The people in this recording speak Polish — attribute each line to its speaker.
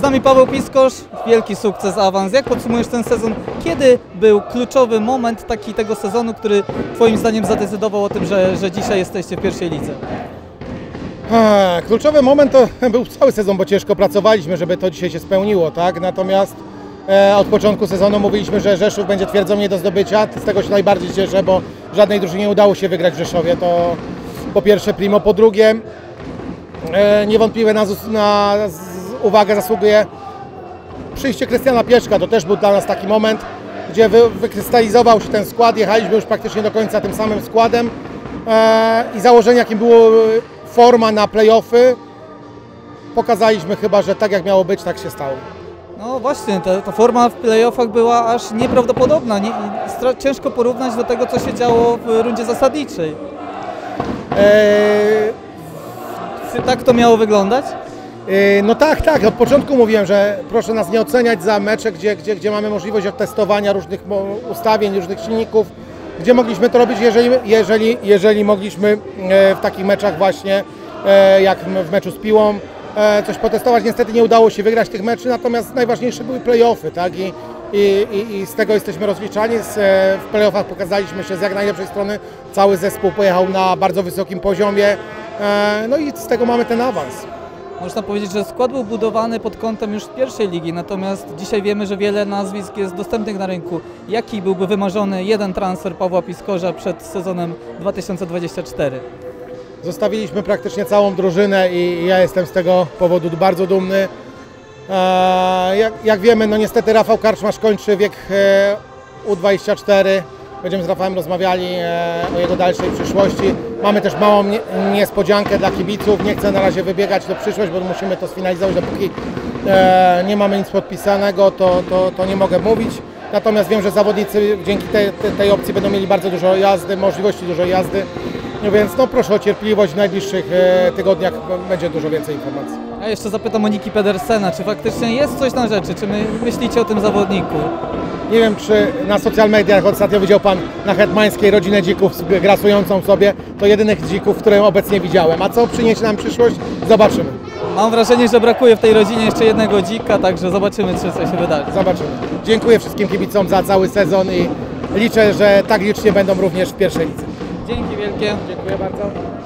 Speaker 1: Z nami Paweł Piskosz, wielki sukces, awans. Jak podsumujesz ten sezon? Kiedy był kluczowy moment taki tego sezonu, który Twoim zdaniem zadecydował o tym, że, że dzisiaj jesteście w pierwszej lidze?
Speaker 2: A, Kluczowy moment to był cały sezon, bo ciężko pracowaliśmy, żeby to dzisiaj się spełniło, tak? Natomiast e, od początku sezonu mówiliśmy, że Rzeszów będzie twierdzą nie do zdobycia. Z tego się najbardziej cieszę, bo żadnej drużynie nie udało się wygrać w Rzeszowie. To po pierwsze primo, po drugie e, niewątpliwie na, na uwagę zasługuje przyjście Krystiana Pieszka. To też był dla nas taki moment, gdzie wy, wykrystalizował się ten skład. Jechaliśmy już praktycznie do końca tym samym składem e, i założenie, jakim było e, forma na playoffy, pokazaliśmy chyba, że tak jak miało być, tak się stało.
Speaker 1: No właśnie, ta, ta forma w playoffach była aż nieprawdopodobna. Nie, ciężko porównać do tego, co się działo w rundzie zasadniczej.
Speaker 2: E,
Speaker 1: Czy tak to miało wyglądać?
Speaker 2: E, no tak, tak, od początku mówiłem, że proszę nas nie oceniać za mecze, gdzie, gdzie, gdzie mamy możliwość testowania różnych ustawień, różnych silników, gdzie mogliśmy to robić, jeżeli, jeżeli, jeżeli mogliśmy e, w takich meczach właśnie, e, jak w meczu z Piłą, coś potestować. Niestety nie udało się wygrać tych meczy, natomiast najważniejsze były playoffy, tak? I, i, i, i z tego jesteśmy rozliczani. W playoffach pokazaliśmy się z jak najlepszej strony. Cały zespół pojechał na bardzo wysokim poziomie. No i z tego mamy ten awans.
Speaker 1: Można powiedzieć, że skład był budowany pod kątem już pierwszej ligi, natomiast dzisiaj wiemy, że wiele nazwisk jest dostępnych na rynku. Jaki byłby wymarzony jeden transfer Pawła Piskorza przed sezonem 2024?
Speaker 2: Zostawiliśmy praktycznie całą drużynę i ja jestem z tego powodu bardzo dumny. E, Jak, jak wiemy, no niestety Rafał Karczmasz kończy wiek e, U24. Będziemy z Rafałem rozmawiali e, o jego dalszej przyszłości. Mamy też małą nie- niespodziankę dla kibiców. Nie chcę na razie wybiegać do przyszłość, bo musimy to sfinalizować. Dopóki e, nie mamy nic podpisanego, to, to, to nie mogę mówić. Natomiast wiem, że zawodnicy dzięki tej, tej opcji będą mieli bardzo dużo jazdy, możliwości dużo jazdy. No więc no proszę o cierpliwość, w najbliższych e, tygodniach będzie dużo więcej informacji.
Speaker 1: A jeszcze zapytam o Niki Pedersena, czy faktycznie jest coś na rzeczy, czy my myślicie o tym zawodniku?
Speaker 2: Nie wiem, czy na social mediach ostatnio widział Pan na Hetmańskiej rodzinę dzików grasującą sobie. To jedynych dzików, które obecnie widziałem. A co przyniesie nam przyszłość? Zobaczymy.
Speaker 1: Mam wrażenie, że brakuje w tej rodzinie jeszcze jednego dzika, także zobaczymy, czy coś się wydarzy.
Speaker 2: Zobaczymy. Dziękuję wszystkim kibicom za cały sezon i liczę, że tak licznie będą również w pierwszej lidze.
Speaker 1: Dzięki wielkie.
Speaker 2: Dziękuję bardzo.